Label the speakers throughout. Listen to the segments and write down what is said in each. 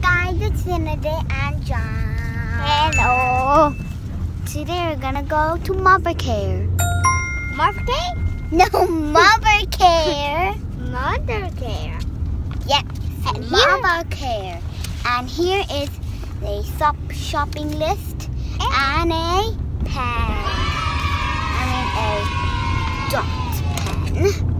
Speaker 1: guys, it's Cindy and John.
Speaker 2: Hello.
Speaker 1: Today we're gonna go to Mother Care.
Speaker 2: Mother Care?
Speaker 1: No, Mother Care.
Speaker 2: Mother Care.
Speaker 1: Yes,
Speaker 2: And
Speaker 1: Mother Care. And here is the shop shopping list and a pen. I mean a dot pen.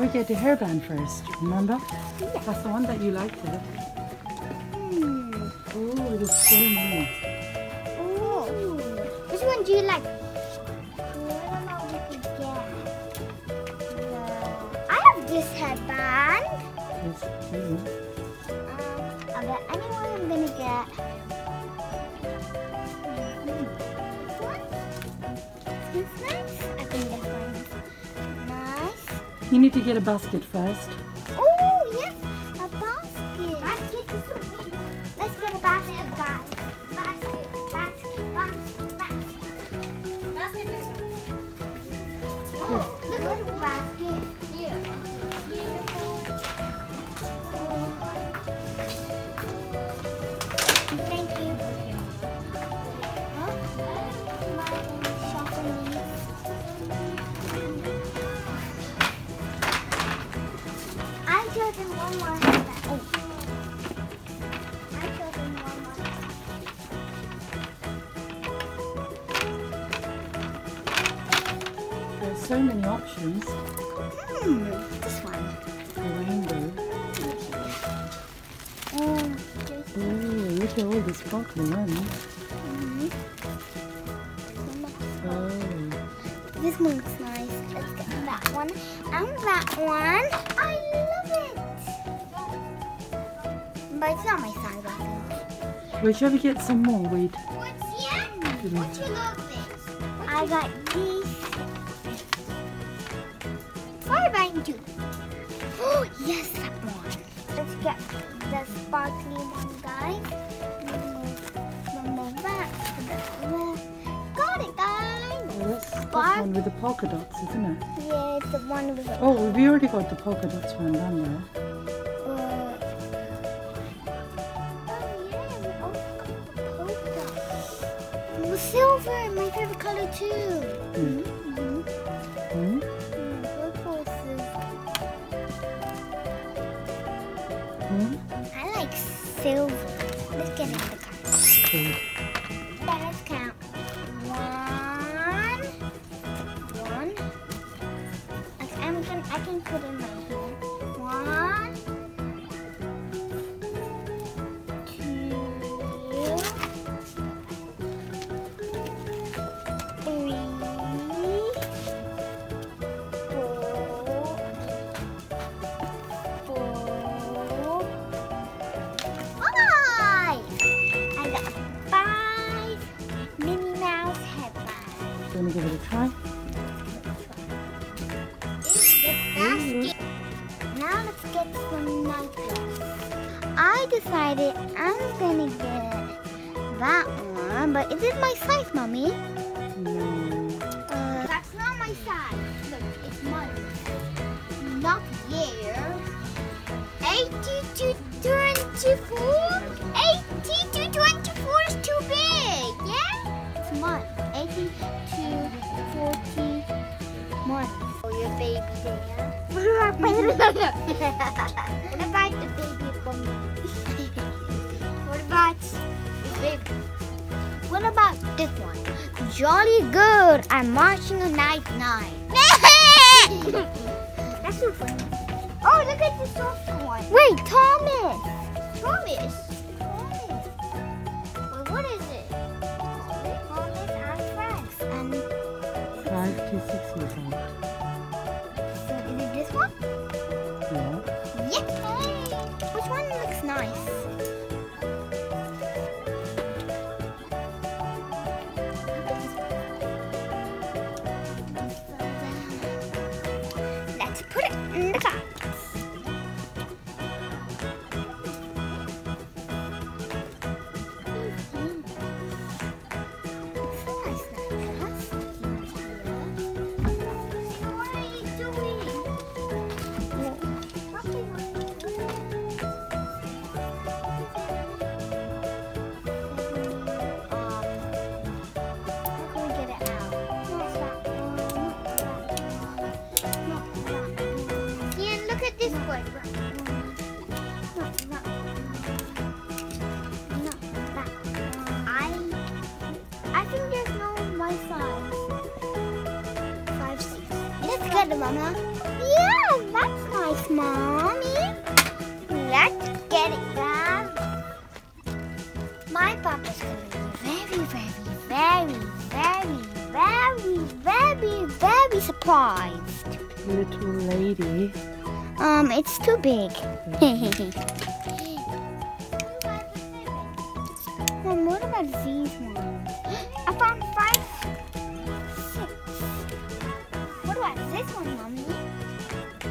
Speaker 3: We get the hairband first? Remember? That's the one that you liked. It.
Speaker 1: Hmm.
Speaker 3: Oh, there's so many.
Speaker 1: Oh. Which one do you like? What about we could get? No. I have this headband.
Speaker 3: There's two.
Speaker 1: Um, I bet anyone I'm gonna get.
Speaker 3: You need to get a basket first.
Speaker 1: Oh yes, a basket. Basket. Let's get a basket, guys. Basket, basket, basket, basket. Basket. Oh, look at the basket.
Speaker 3: There's so many options.
Speaker 1: Hmm, this one.
Speaker 3: The rainbow.
Speaker 1: Oh,
Speaker 3: Oh, look at all the sparkly ones.
Speaker 1: mhm.
Speaker 3: Oh,
Speaker 1: This one looks nice. Let's get that one and that one. It's not my size, I think.
Speaker 3: wait, shall we get some more? Wait.
Speaker 1: What's yeah?
Speaker 3: Good
Speaker 1: What you love this? I got these. What about you? Oh, yes, that one. Let's get the sparkly one, guys. Remove, remove that. put that there. Got it, guys.
Speaker 3: Oh, that's that one with the polka dots, isn't it?
Speaker 1: Yeah, it's the one with the
Speaker 3: Oh, we've already got the polka dots one done there.
Speaker 1: Too.
Speaker 3: Mm. Hmm? Hmm?
Speaker 1: I like silver. Let's get in the car. Let's count. One. One. Okay, I'm gonna, I can put in my I'm gonna get that one, but is it my size, mommy? This one? Jolly good. I'm marching a night night. That's so funny. Oh, look at the soft one. Wait, Thomas. Thomas. Thomas. It, Mama. Yeah, that's nice, Mommy. Let's get it, Dad. My papa's gonna be very, very, very, very, very, very, very surprised.
Speaker 3: Little lady.
Speaker 1: Um, it's too big. Mom, what about these ones? This one, Mommy?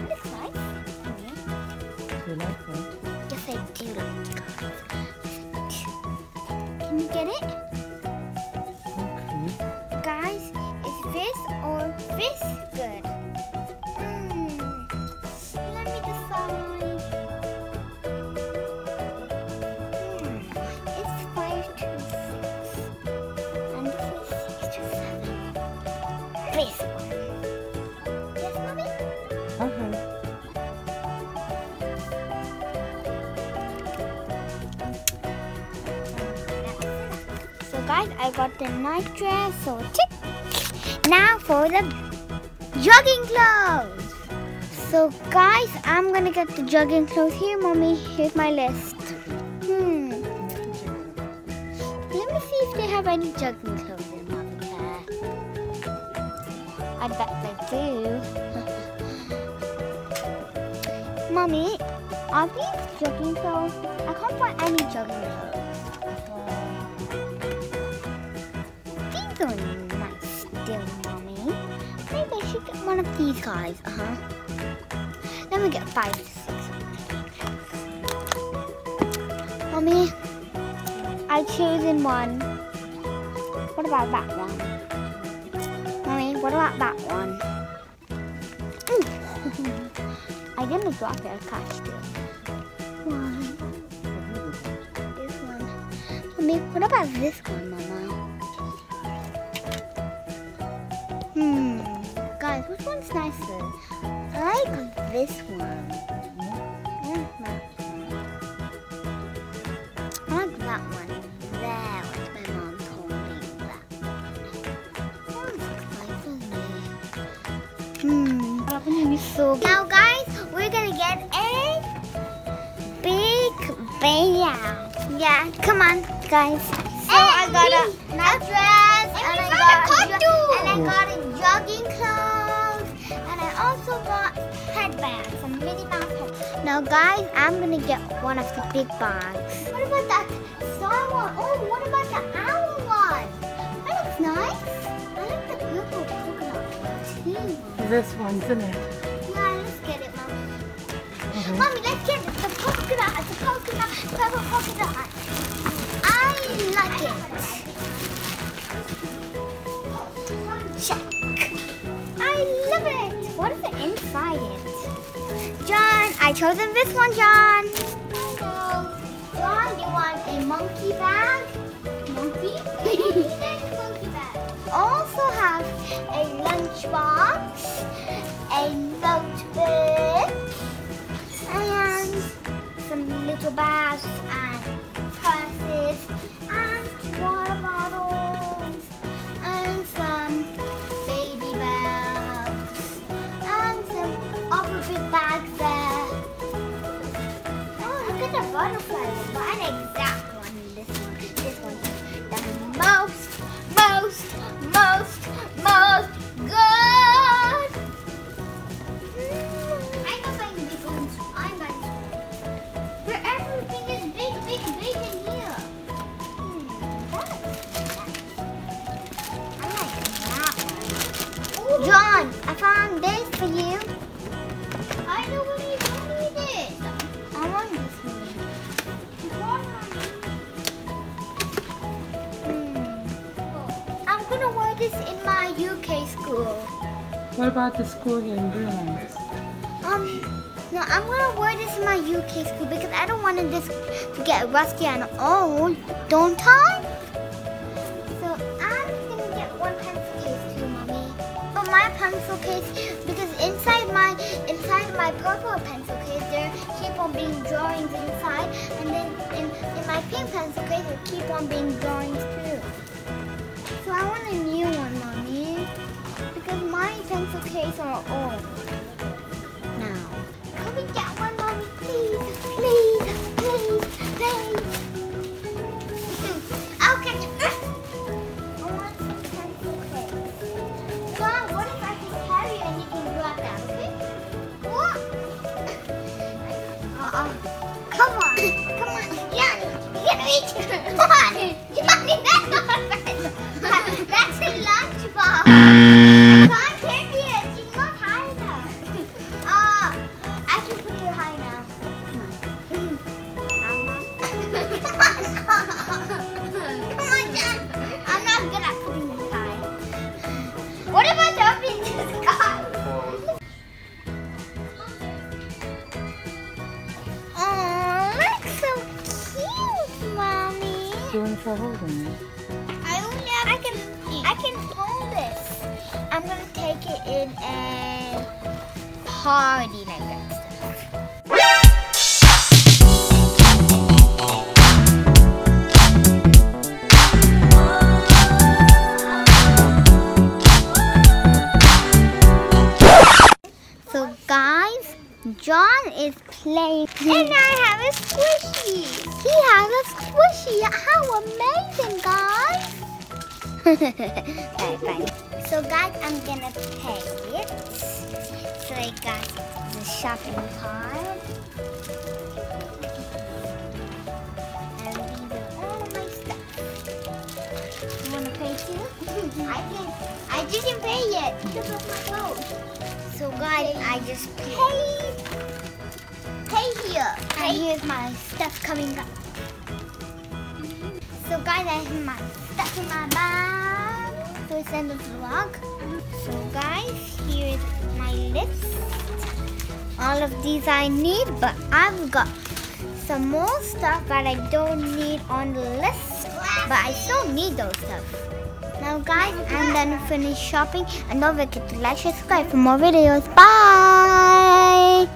Speaker 1: Looks nice. Mommy.
Speaker 3: You like that?
Speaker 1: Yes, I do. like. Can you get it?
Speaker 3: Okay.
Speaker 1: Guys, is this or this guys, I got the night dress, so tick. Now for the jogging clothes. So guys, I'm gonna get the jogging clothes here, mommy. Here's my list. Hmm. Let me see if they have any jogging clothes in mommy. I bet they do. mommy, are these jogging clothes? I can't find any jogging clothes. These guys. Uh huh. Let me get five six. Mommy, I chosen one. What about that one? Mommy, what about that one? I didn't drop it. I it. One. This one. Mommy, what about this one, Mama? Which one's nicer? I like this one. I like that one. There, what my mom told me. That one. That one's nice, isn't it? Hmm. So now, guys, we're gonna get a big band. Yeah, come on, guys. So I got a, a dress, and, I got a and I got a jogging clothes, headbands, some Minnie Now, guys, I'm gonna get one of the big bags. What about that star one? Oh, what about the owl one? That looks nice. I like the purple coconut too.
Speaker 3: This one, isn't it?
Speaker 1: Yeah, let's get it, mommy.
Speaker 3: Okay.
Speaker 1: Mommy, let's get it. The coconut, the coconut, purple coconut. I like it. Check. I love it. What is it inside it? John, I chosen this one, John. John, you want a monkey bag? Monkey? Also have a lunchbox, a notebook, and some little bags in my UK school.
Speaker 3: What about the school here in Greenland?
Speaker 1: Um, no, I'm gonna wear this in my UK school because I don't want this to get rusty and old, don't I? So I'm gonna get one pencil case too, mommy. But my pencil case, because inside my inside my purple pencil case, there keep on being drawings inside, and then in, in my pink pencil case, it keep on being drawings too. So I want a new one, mommy, because my pencil case are old now. Can we get one, mommy, please, please, please, please? I'll. I want pencil case. Mom, what if I can carry you and you can grab? What? Uh-uh. Come on. Come on. Yanni. Yanni, reach. Come on. That's a lunchbox. What if playing and I have a squishy. He has a squishy. How amazing, guys! Bye bye. So guys, I'm gonna pay it. So I got the shopping card. And these are all my stuff. You wanna pay too? I can I didn't pay yet because of my phone. So guys, I just paid. Here. And here's my stuff coming up. So guys, I have my stuff in my bag. So it's in the vlog. So guys, here's my list. All of these I need, but I've got some more stuff that I don't need on the list. But I still need those stuff. Now guys, I'm done finished shopping and don't forget to like, subscribe for more videos. Bye!